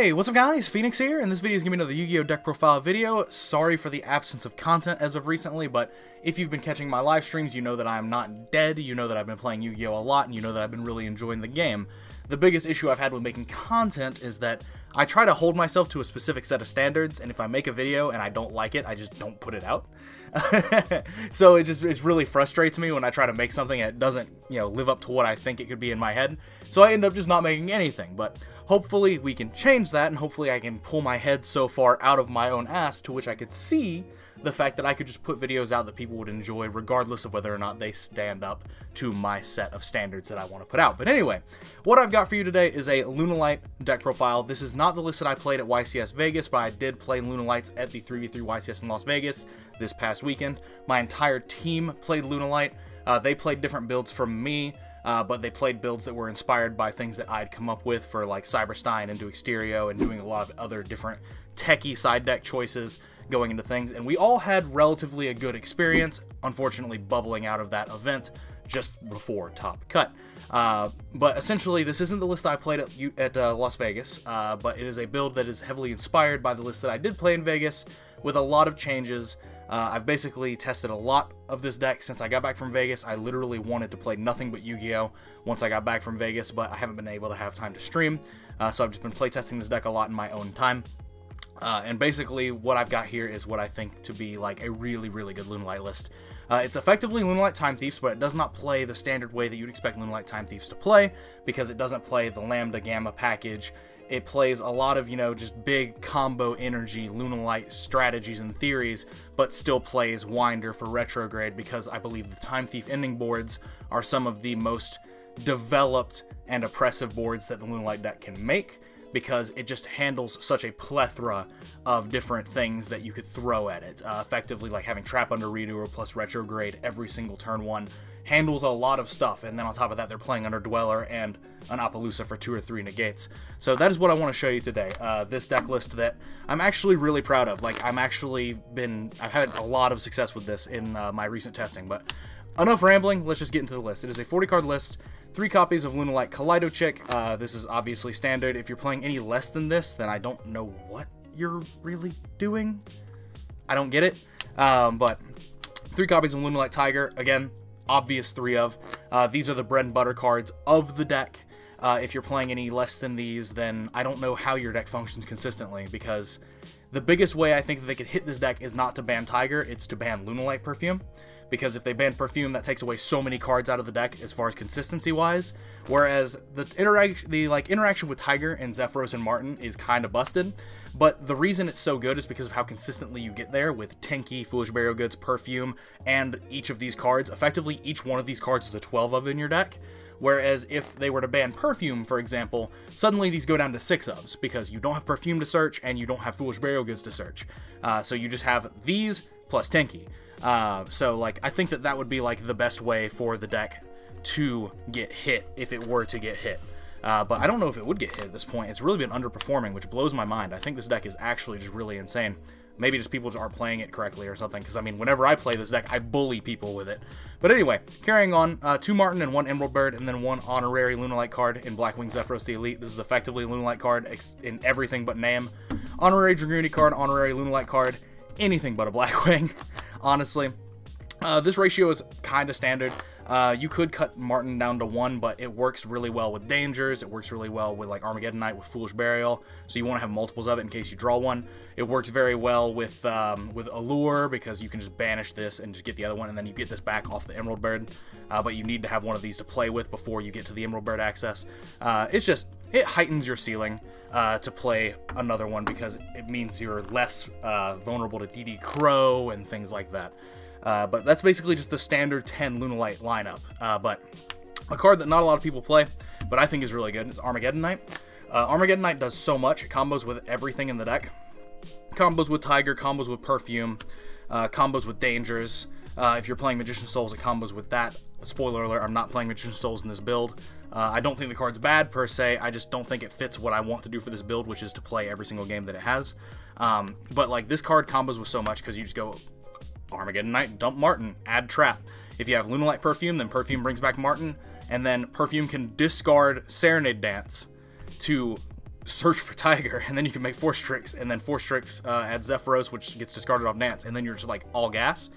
Hey, what's up guys? Phoenix here, and this video is going to be another Yu-Gi-Oh! deck profile video. Sorry for the absence of content as of recently, but if you've been catching my live streams, you know that I am not dead, you know that I've been playing Yu-Gi-Oh! a lot, and you know that I've been really enjoying the game. The biggest issue I've had with making content is that I try to hold myself to a specific set of standards, and if I make a video and I don't like it, I just don't put it out. so it just it really frustrates me when I try to make something and it doesn't, you know, live up to what I think it could be in my head. So I end up just not making anything. But hopefully we can change that, and hopefully I can pull my head so far out of my own ass to which I could see the fact that I could just put videos out that people would enjoy regardless of whether or not they stand up to my set of standards that I want to put out. But anyway, what I've got for you today is a Lunalight deck profile. This is not the list that I played at YCS Vegas, but I did play Lunalights at the 3v3 YCS in Las Vegas this past weekend. My entire team played Lunalight. Uh, they played different builds from me. Uh, but they played builds that were inspired by things that I'd come up with for like Cyberstein and Do Exterio and doing a lot of other different techie side deck choices going into things, and we all had relatively a good experience, unfortunately bubbling out of that event just before Top Cut. Uh, but essentially, this isn't the list I played at, at uh, Las Vegas, uh, but it is a build that is heavily inspired by the list that I did play in Vegas, with a lot of changes. Uh, I've basically tested a lot of this deck since I got back from Vegas. I literally wanted to play nothing but Yu-Gi-Oh! once I got back from Vegas, but I haven't been able to have time to stream, uh, so I've just been playtesting this deck a lot in my own time. Uh, and basically, what I've got here is what I think to be like a really, really good Lunalight list. Uh, it's effectively Lunalight Time Thieves, but it does not play the standard way that you'd expect Lunalight Time Thieves to play, because it doesn't play the Lambda Gamma package. It plays a lot of, you know, just big combo energy Lunalight strategies and theories, but still plays Winder for retrograde because I believe the Time Thief ending boards are some of the most developed and oppressive boards that the Lunalight deck can make because it just handles such a plethora of different things that you could throw at it. Uh, effectively, like having Trap Under Redoer plus Retrograde every single turn one handles a lot of stuff, and then on top of that, they're playing under Dweller and an Apollousa for two or three negates. So that is what I want to show you today. Uh, this deck list that I'm actually really proud of. Like I'm actually been, I've had a lot of success with this in uh, my recent testing. But enough rambling. Let's just get into the list. It is a 40 card list. Three copies of Lunalight Kaleido Chick. Uh, this is obviously standard. If you're playing any less than this, then I don't know what you're really doing. I don't get it. Um, but three copies of Lunalight Tiger. Again, obvious three of. Uh, these are the bread and butter cards of the deck. Uh, if you're playing any less than these, then I don't know how your deck functions consistently because the biggest way I think that they could hit this deck is not to ban Tiger, it's to ban Lunalight Perfume because if they ban Perfume, that takes away so many cards out of the deck as far as consistency wise. Whereas the interaction, the like interaction with Tiger and Zephyros and Marten is kind of busted. But the reason it's so good is because of how consistently you get there with Tenki, Foolish Burial Goods, Perfume, and each of these cards. Effectively, each one of these cards is a 12 of in your deck. Whereas if they were to ban Perfume, for example, suddenly these go down to 6 ofs, because you don't have Perfume to search and you don't have Foolish Burial Goods to search. Uh, so you just have these plus Tenki. Uh, so like I think that that would be like the best way for the deck to get hit if it were to get hit. Uh, but I don't know if it would get hit at this point. It's really been underperforming, which blows my mind. I think this deck is actually just really insane. Maybe just people aren't playing it correctly or something, because I mean, whenever I play this deck, I bully people with it. But anyway, carrying on, uh, two Marten and one Emerald Bird, and then one honorary Lunalight card in Blackwing Zephyros the Elite. This is effectively a Lunalight card in everything but name. Honorary Dragooney card, honorary Lunalight card, anything but a Blackwing. honestly. Uh, this ratio is kind of standard. Uh, you could cut Marten down to one, but it works really well with Dangers. It works really well with like Armageddon Knight with Foolish Burial, so you want to have multiples of it in case you draw one. It works very well with um, with Allure because you can just banish this and just get the other one, and then you get this back off the Emerald Bird. Uh, but you need to have one of these to play with before you get to the Emerald Bird access. Uh, it's just it heightens your ceiling uh, to play another one because it means you're less uh, vulnerable to DD Crow and things like that. Uh, but that's basically just the standard 10 Lunalight lineup. Uh, but a card that not a lot of people play, but I think is really good is Armageddon Knight. Uh, Armageddon Knight does so much. It combos with everything in the deck. Combos with Tiger, combos with Perfume, uh, combos with Dangers. If you're playing Magician Souls, it combos with that. Spoiler alert, I'm not playing Magician Souls in this build. Uh, I don't think the card's bad per se. I just don't think it fits what I want to do for this build, which is to play every single game that it has. Um, but like this card combos with so much because you just go Armageddon Knight, dump Marten, add Trap. If you have Lunalight Perfume, then Perfume brings back Marten, and then Perfume can discard Serenade Dance to search for Tiger, and then you can make Force Strix, and then Force Strix uh, add Zephyros, which gets discarded off Nance, and then you're just like all gas.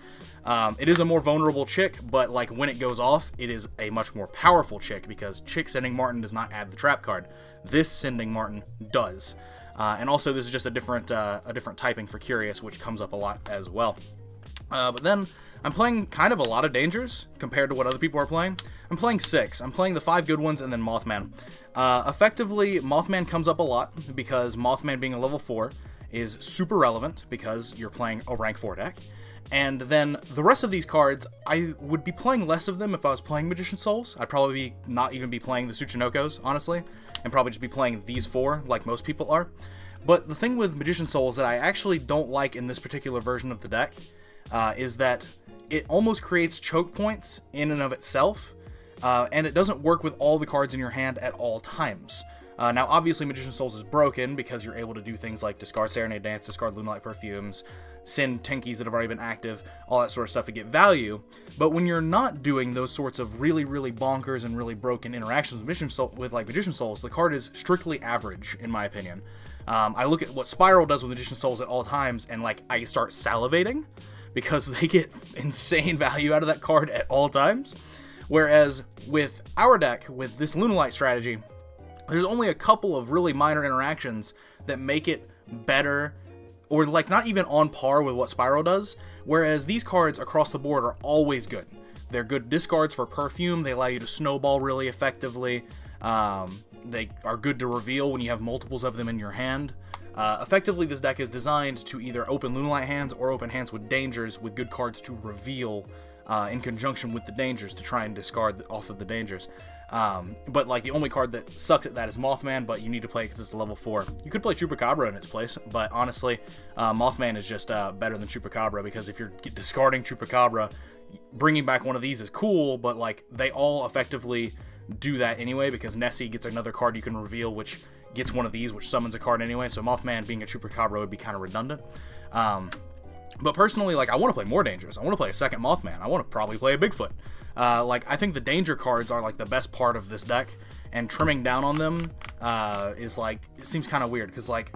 Um, it is a more vulnerable chick, but like when it goes off, it is a much more powerful chick because chick sending Marten does not add the trap card. This sending Marten does, uh, and also this is just a different uh, a different typing for Curious, which comes up a lot as well. Uh, but then I'm playing kind of a lot of dangers compared to what other people are playing. I'm playing six. I'm playing the five good ones and then Mothman. Uh, effectively, Mothman comes up a lot because Mothman being a level four is super relevant because you're playing a rank four deck. And then the rest of these cards, I would be playing less of them if I was playing Magician Souls. I'd probably not even be playing the Tsuchinokos, honestly, and probably just be playing these four like most people are. But the thing with Magician Souls that I actually don't like in this particular version of the deck uh, is that it almost creates choke points in and of itself, uh, and it doesn't work with all the cards in your hand at all times. Uh, now, obviously, Magician Souls is broken because you're able to do things like discard Serenade Dance, discard Lunalight Perfumes, send Tenkies that have already been active, all that sort of stuff to get value. But when you're not doing those sorts of really, really bonkers and really broken interactions with Magician Soul, with like Magician Souls, the card is strictly average, in my opinion. Um, I look at what Spyral does with Magician Souls at all times, and like I start salivating because they get insane value out of that card at all times. Whereas with our deck, with this Lunalight strategy, there's only a couple of really minor interactions that make it better or like not even on par with what Spyral does, whereas these cards across the board are always good. They're good discards for perfume, they allow you to snowball really effectively. Um, they are good to reveal when you have multiples of them in your hand. Uh, effectively, this deck is designed to either open Lunalight hands or open hands with dangers with good cards to reveal uh, in conjunction with the dangers to try and discard off of the dangers. Um, but like the only card that sucks at that is Mothman, but you need to play it because it's a level four. You could play Chupacabra in its place, but honestly, uh, Mothman is just uh, better than Chupacabra because if you're discarding Chupacabra, bringing back one of these is cool, but like they all effectively do that anyway because Nessie gets another card you can reveal, which gets one of these, which summons a card anyway. So Mothman being a Chupacabra would be kind of redundant. Um, but personally, like I want to play more dangerous. I want to play a second Mothman. I want to probably play a Bigfoot. Uh, like I think the danger cards are like the best part of this deck, and trimming down on them uh, is like it seems kind of weird because like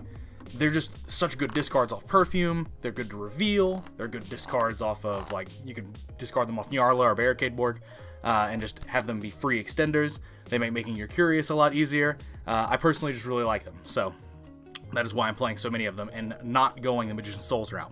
they're just such good discards off perfume. They're good to reveal. They're good discards off of like you can discard them off Nyarla or Barricade Board, uh, and just have them be free extenders. They make making your Curious a lot easier. Uh, I personally just really like them, so that is why I'm playing so many of them and not going the Magician Souls route.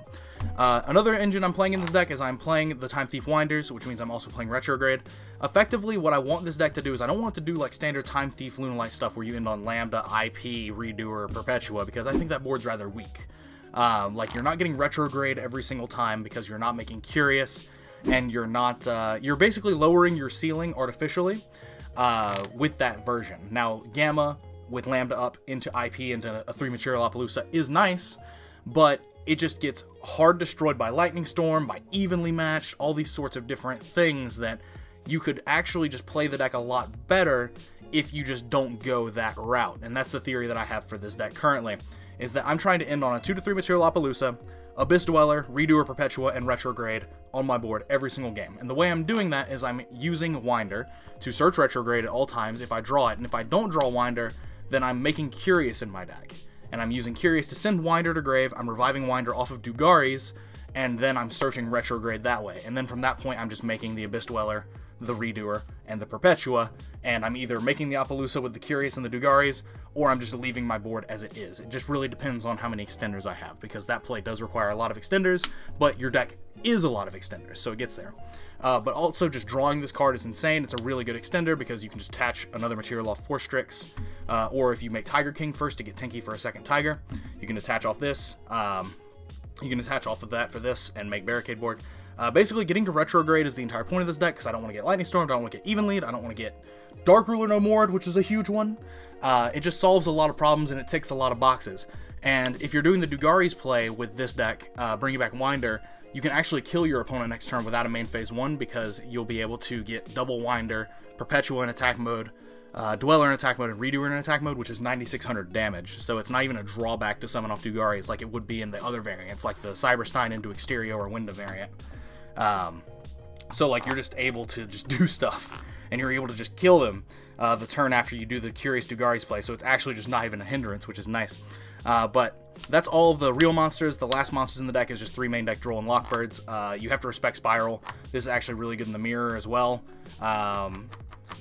Uh, another engine I'm playing in this deck is I'm playing the Time Thief Winders, which means I'm also playing Retrograde. Effectively, what I want this deck to do is I don't want to do like standard Time Thief Lunalight stuff where you end on Lambda, IP, Redoer, Perpetua, because I think that board's rather weak. Um, like, you're not getting Retrograde every single time because you're not making Curious, and you're not, uh, you're basically lowering your ceiling artificially uh, with that version. Now, Gamma with Lambda up into IP into a 3 Material Apollousa is nice, but it just gets hard destroyed by Lightning Storm, by Evenly Matched, all these sorts of different things that you could actually just play the deck a lot better if you just don't go that route. And that's the theory that I have for this deck currently, is that I'm trying to end on a 2 to 3 Material Apollousa, Abyss Dweller, Redoer Perpetua, and Retrograde on my board every single game. And the way I'm doing that is I'm using Winder to search Retrograde at all times if I draw it, and if I don't draw Winder, then I'm making Curious in my deck and I'm using Curious to send Winder to grave, I'm reviving Winder off of Dugares, and then I'm searching Retrograde that way. And then from that point, I'm just making the Abyss Dweller, the Redoer, and the Perpetua, and I'm either making the Apollousa with the Curious and the Dugares, or I'm just leaving my board as it is. It just really depends on how many extenders I have, because that play does require a lot of extenders, but your deck is a lot of extenders, so it gets there. Uh, but also, just drawing this card is insane. It's a really good extender because you can just attach another material off Force Strix, uh, or if you make Tiger King first to get Tenki for a second Tiger, you can attach off this. Um, you can attach off of that for this and make Barricade Board. Uh, basically, getting to retrograde is the entire point of this deck because I don't want to get Lightning Storm, I don't want to get Even Lead, I don't want to get Dark Ruler No More, which is a huge one. Uh, it just solves a lot of problems and it ticks a lot of boxes. And if you're doing the Dugares play with this deck, uh, bringing back Winder, you can actually kill your opponent next turn without a main phase 1 because you'll be able to get double Winder, Perpetua in attack mode, uh, Dweller in attack mode, and Redoer in attack mode, which is 9600 damage. So it's not even a drawback to summon off Dugares like it would be in the other variants, like the Cyberstein into Exterior or Window variant. Um, so like you're just able to just do stuff, and you're able to just kill them. uh, the turn after you do the Curious Dugares play, so it's actually just not even a hindrance, which is nice. Uh, but that's all of the real monsters. The last monsters in the deck is just three main deck Droll and Lockbirds. Uh, you have to respect Spyral. This is actually really good in the mirror as well. Um,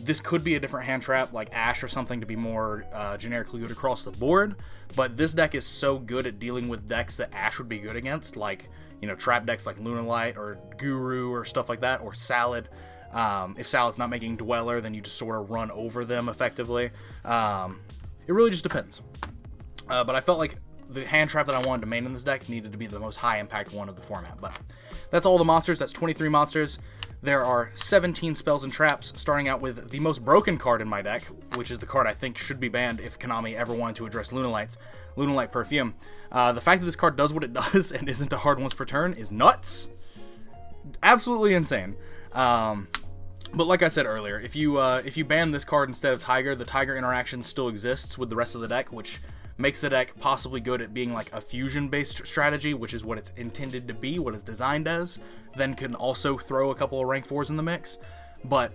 this could be a different hand trap like Ash or something to be more uh, generically good across the board, but this deck is so good at dealing with decks that Ash would be good against, like, you know, trap decks like Lunalight or Guru or stuff like that, or Salad. Um, if Salad's not making Dweller, then you just sort of run over them effectively. Um, it really just depends. Uh, but I felt like the hand trap that I wanted to main in this deck needed to be the most high impact one of the format. But that's all the monsters. That's 23 monsters. There are 17 spells and traps, starting out with the most broken card in my deck, which is the card I think should be banned if Konami ever wanted to address Lunalights, Lunalight Perfume. Uh, the fact that this card does what it does and isn't a hard once per turn is nuts. Absolutely insane. Um, but like I said earlier, if you uh, if you ban this card instead of Tiger, the Tiger interaction still exists with the rest of the deck, which makes the deck possibly good at being like a fusion based strategy, which is what it's intended to be, what it's designed as, then can also throw a couple of rank 4s in the mix. But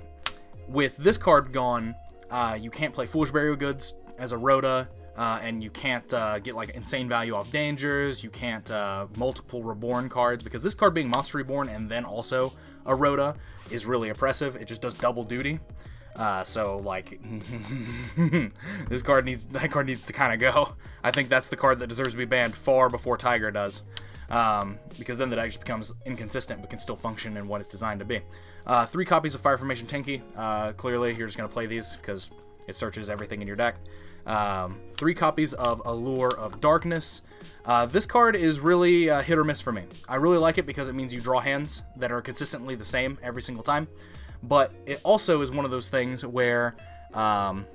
with this card gone, uh, you can't play Foolish Burial Goods as a Rota, uh, and you can't uh, get like insane value off dangers, you can't uh, multiple Reborn cards, because this card being Monster Reborn and then also a Rota is really oppressive. It just does double duty. Uh, so like, this card needs that card needs to kind of go. I think that's the card that deserves to be banned far before Tiger does, um, because then the deck just becomes inconsistent but can still function in what it's designed to be. Uh, three copies of Fire Formation Tenki. Uh, clearly, you're just gonna play these because it searches everything in your deck. Um, three copies of Allure of Darkness. Uh, this card is really uh, hit or miss for me. I really like it because it means you draw hands that are consistently the same every single time but it also is one of those things where um,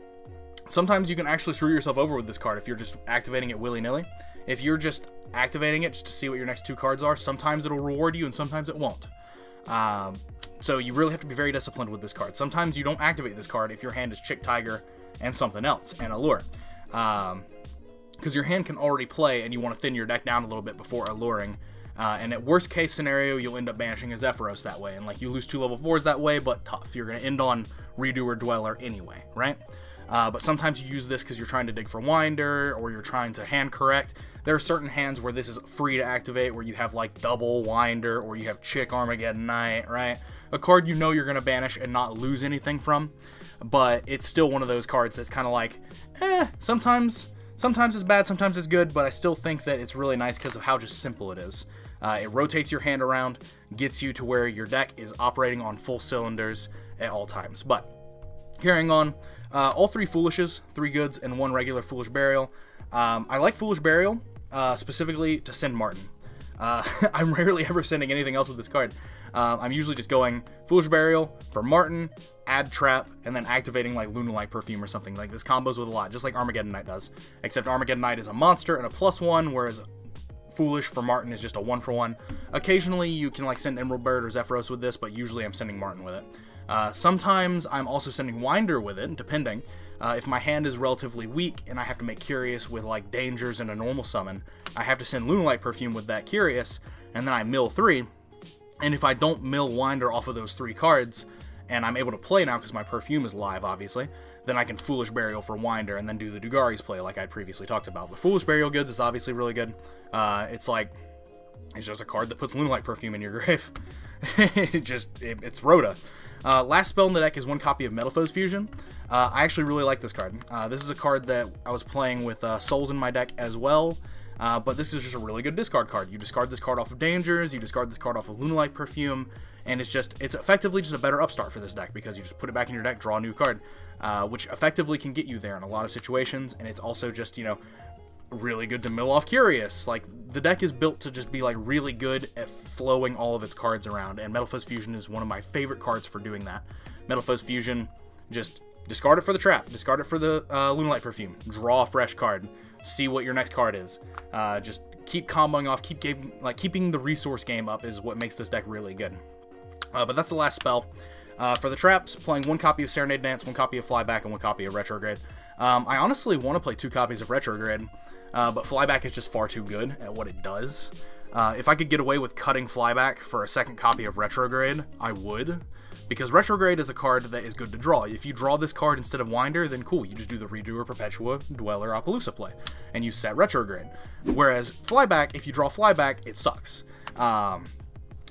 sometimes you can actually screw yourself over with this card if you're just activating it willy-nilly. If you're just activating it just to see what your next two cards are, sometimes it'll reward you and sometimes it won't. Um, so you really have to be very disciplined with this card. Sometimes you don't activate this card if your hand is Chick Tiger and something else, and Allure. Um, because your hand can already play and you want to thin your deck down a little bit before alluring uh, and at worst case scenario, you'll end up banishing a Zephyros that way. And like you lose two level fours that way, but tough. You're going to end on Redoer Dweller anyway, right? Uh, but sometimes you use this because you're trying to dig for Winder or you're trying to hand correct. There are certain hands where this is free to activate, where you have like double Winder or you have Chick Armageddon Knight, right? A card you know you're going to banish and not lose anything from, but it's still one of those cards that's kind of like, eh, sometimes. Sometimes it's bad, sometimes it's good, but I still think that it's really nice because of how just simple it is. Uh, it rotates your hand around, gets you to where your deck is operating on full cylinders at all times. But carrying on, uh, all three Foolishes, three goods, and one regular Foolish Burial. Um, I like Foolish Burial uh, specifically to send Marten. Uh, I'm rarely ever sending anything else with this card. Uh, I'm usually just going Foolish Burial for Marten, add Trap, and then activating like Lunalight Perfume or something. Like this combos with a lot, just like Armageddon Knight does. Except Armageddon Knight is a monster and a plus one, whereas foolish for Marten is just a one for one. Occasionally you can like send Emerald Bird or Zephyros with this, but usually I'm sending Marten with it. Uh, sometimes I'm also sending Winder with it, depending. Uh, if my hand is relatively weak and I have to make Curious with like dangers and a normal summon, I have to send Lunalight Perfume with that Curious, and then I mill three. And if I don't mill Winder off of those three cards, and I'm able to play now because my perfume is live, obviously, then I can Foolish Burial for Winder and then do the Dugares play like I previously talked about. But Foolish Burial Goods is obviously really good. Uh, it's like, it's just a card that puts Lunalight Perfume in your grave. it just, it, it's Rota. Uh, last spell in the deck is one copy of Metalfoes Fusion. Uh, I actually really like this card. Uh, this is a card that I was playing with uh, Souls in my deck as well. Uh, but this is just a really good discard card. You discard this card off of Dangers, you discard this card off of Lunalight Perfume, and it's just, it's effectively just a better upstart for this deck because you just put it back in your deck, draw a new card, uh, which effectively can get you there in a lot of situations, and it's also just, you know, really good to mill off Curious. Like, the deck is built to just be, like, really good at flowing all of its cards around, and Metalfoes Fusion is one of my favorite cards for doing that. Metalfoes Fusion, just discard it for the trap, discard it for the uh, Lunalight Perfume, draw a fresh card, see what your next card is. Uh, just keep comboing off, keep like keeping the resource game up is what makes this deck really good. Uh, but that's the last spell. Uh, for the traps, playing one copy of Serenade Dance, one copy of Flyback, and one copy of Retrograde. Um, I honestly want to play two copies of Retrograde, uh, but Flyback is just far too good at what it does. Uh, if I could get away with cutting Flyback for a second copy of Retrograde, I would, Because Retrograde is a card that is good to draw. If you draw this card instead of Winder, then cool, you just do the Redoer, Perpetua, Dweller, Apollousa play, and you set Retrograde. Whereas Flyback, if you draw Flyback, it sucks. Um,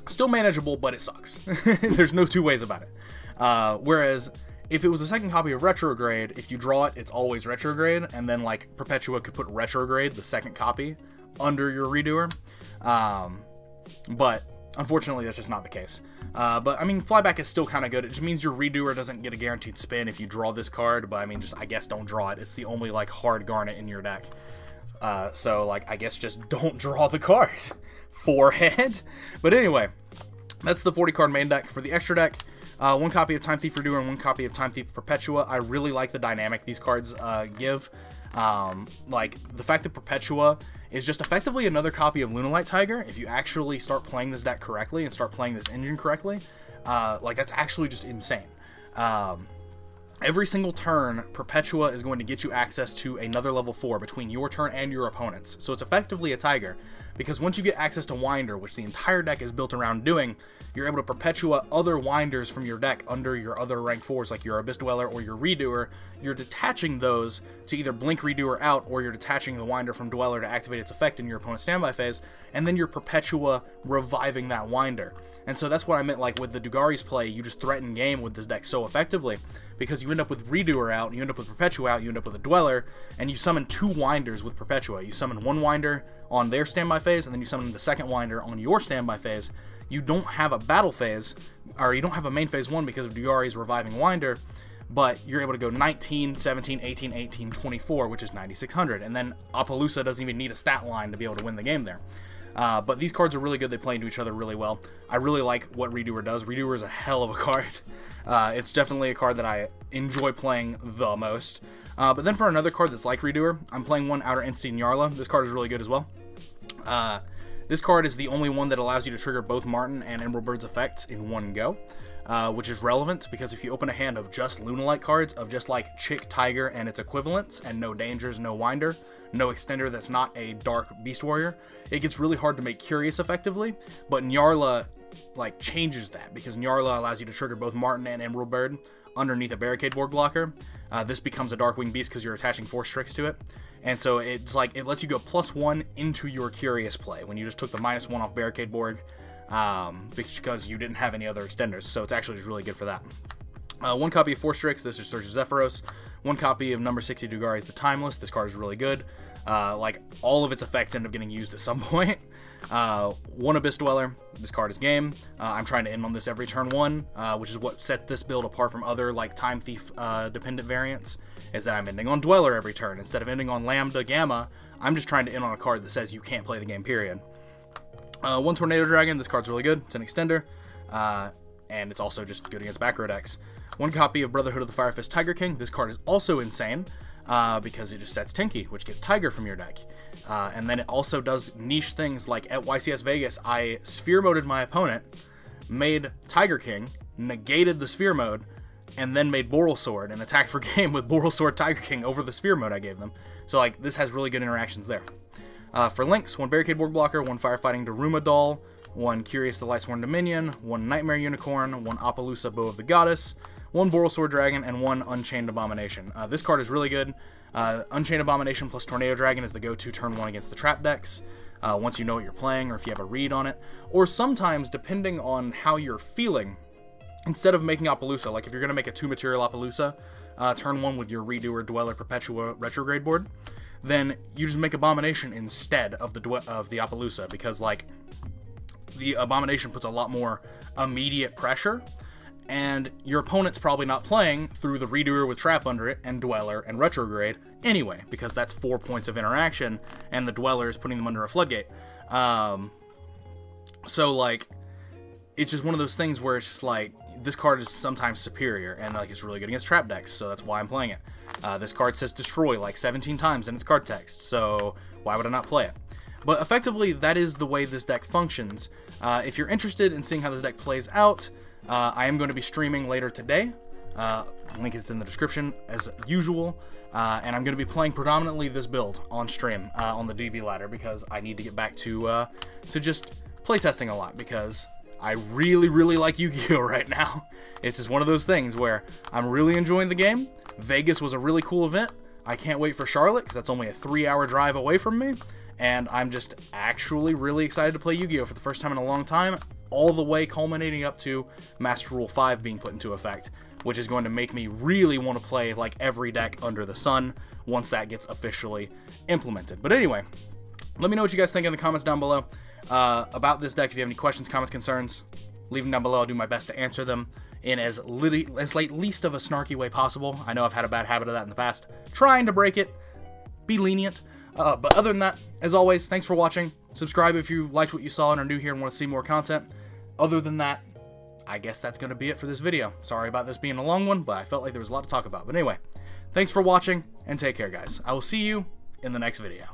still manageable, but it sucks. There's no two ways about it. Uh, whereas if it was a second copy of Retrograde, if you draw it, it's always Retrograde, and then like Perpetua could put Retrograde, the second copy, under your Redoer. Um, but unfortunately, that's just not the case. Uh, but I mean, flyback is still kind of good. It just means your redoer doesn't get a guaranteed spin if you draw this card. But I mean, just I guess don't draw it. It's the only like hard garnet in your deck. Uh, so like I guess just don't draw the card. Forehead. But anyway, that's the 40 card main deck. For the extra deck, uh, one copy of Time Thief Redoer and one copy of Time Thief Perpetua. I really like the dynamic these cards uh, give. Um, like the fact that Perpetua is just effectively another copy of Lunalight Tiger. If you actually start playing this deck correctly and start playing this engine correctly, uh, like that's actually just insane. Um, every single turn, Perpetua is going to get you access to another level 4 between your turn and your opponent's. So it's effectively a Tiger, because once you get access to Winder, which the entire deck is built around doing, you're able to Perpetua other Winders from your deck under your other rank 4s, like your Abyss Dweller or your Redoer. You're detaching those to either blink Redoer out, or you're detaching the Winder from Dweller to activate its effect in your opponent's standby phase, and then you're Perpetua reviving that Winder. And so that's what I meant like with the Dugares play, you just threaten game with this deck so effectively because you end up with Redoer out, you end up with Perpetua out, you end up with a Dweller, and you summon two Winders with Perpetua. You summon one Winder on their standby phase, and then you summon the second Winder on your standby phase. You don't have a battle phase, or you don't have a main phase 1 because of Dugares reviving Winder, but you're able to go 19, 17, 18, 18, 24, which is 9600. And then Apollousa doesn't even need a stat line to be able to win the game there. Uh, but these cards are really good. They play into each other really well. I really like what Redoer does. Redoer is a hell of a card. Uh, it's definitely a card that I enjoy playing the most. Uh, but then for another card that's like Redoer, I'm playing one Outer Entity Nyarla. This card is really good as well. Uh, this card is the only one that allows you to trigger both Marten and Emerald Bird's effects in one go. Uh, which is relevant because if you open a hand of just Lunalight cards, of just like Chick, Tiger, and its equivalents, and no dangers, no winder, no extender that's not a dark beast warrior, it gets really hard to make Curious effectively. But Nyarla like changes that because Nyarla allows you to trigger both Marten and Emerald Bird underneath a barricade board blocker. Uh, this becomes a Darkwing Beast because you're attaching Force Strix to it. And so it's like it lets you go plus one into your Curious play when you just took the minus one off barricade board um, because you didn't have any other extenders. So it's actually just really good for that. Uh, one copy of Force Strix, this is Surge Zephyros. One copy of number 60 Dugares The Timeless. This card is really good. Uh, like, all of its effects end up getting used at some point. Uh, one Abyss Dweller. This card is game. Uh, I'm trying to end on this every turn one, uh, which is what sets this build apart from other, like, Time Thief uh, dependent variants, is that I'm ending on Dweller every turn. Instead of ending on Lambda Gamma, I'm just trying to end on a card that says you can't play the game, period. Uh, one Tornado Dragon. This card's really good. It's an extender. and it's also just good against back row decks. One copy of Brotherhood of the Fire Fist Tiger King. This card is also insane uh, because it just sets Tenki, which gets Tiger from your deck. Uh, and then it also does niche things like at YCS Vegas, I sphere moded my opponent, made Tiger King, negated the sphere mode, and then made Borrelsword and attacked for game with Borrelsword Tiger King over the sphere mode I gave them. So like this has really good interactions there. Uh, for links, one Barricade Board Blocker, one Firefighting Daruma Doll, one Curious the Lightsworn Dominion, one Nightmare Unicorn, one Apollousa Bow of the Goddess, one Borrelsword Dragon, and one Unchained Abomination. Uh, this card is really good. Uh, Unchained Abomination plus Tornado Dragon is the go-to turn one against the trap decks. Uh, once you know what you're playing, or if you have a read on it, or sometimes depending on how you're feeling, instead of making Apollousa, like if you're gonna make a two material Apollousa, uh, turn one with your Redoer, Dweller, Perpetua retrograde board, then you just make Abomination instead of the of the Apollousa because like the Abomination puts a lot more immediate pressure and your opponent's probably not playing through the Redoer with Trap under it, and Dweller, and Retrograde anyway, because that's four points of interaction, and the Dweller is putting them under a Floodgate. Um, so, like, it's just one of those things where it's just like, this card is sometimes superior, and like it's really good against trap decks, so that's why I'm playing it. Uh, this card says destroy like 17 times in its card text, so why would I not play it? But effectively, that is the way this deck functions. Uh, if you're interested in seeing how this deck plays out, uh, I am going to be streaming later today. Uh, link is in the description as usual. Uh, and I'm going to be playing predominantly this build on stream uh, on the DB ladder because I need to get back to uh, to just playtesting a lot because I really, really like Yu-Gi-Oh! right now. It's just one of those things where I'm really enjoying the game. Vegas was a really cool event. I can't wait for Charlotte, because that's only a three-hour drive away from me. And I'm just actually really excited to play Yu-Gi-Oh! for the first time in a long time, all the way culminating up to Master Rule 5 being put into effect, which is going to make me really want to play like every deck under the sun once that gets officially implemented. But anyway, let me know what you guys think in the comments down below uh, about this deck. If you have any questions, comments, concerns, leave them down below. I'll do my best to answer them in as, as least of a snarky way possible. I know I've had a bad habit of that in the past. Trying to break it. Be lenient. Uh, but other than that, as always, thanks for watching. Subscribe if you liked what you saw and are new here and want to see more content. Other than that, I guess that's going to be it for this video. Sorry about this being a long one, but I felt like there was a lot to talk about. But anyway, thanks for watching, and take care, guys. I will see you in the next video.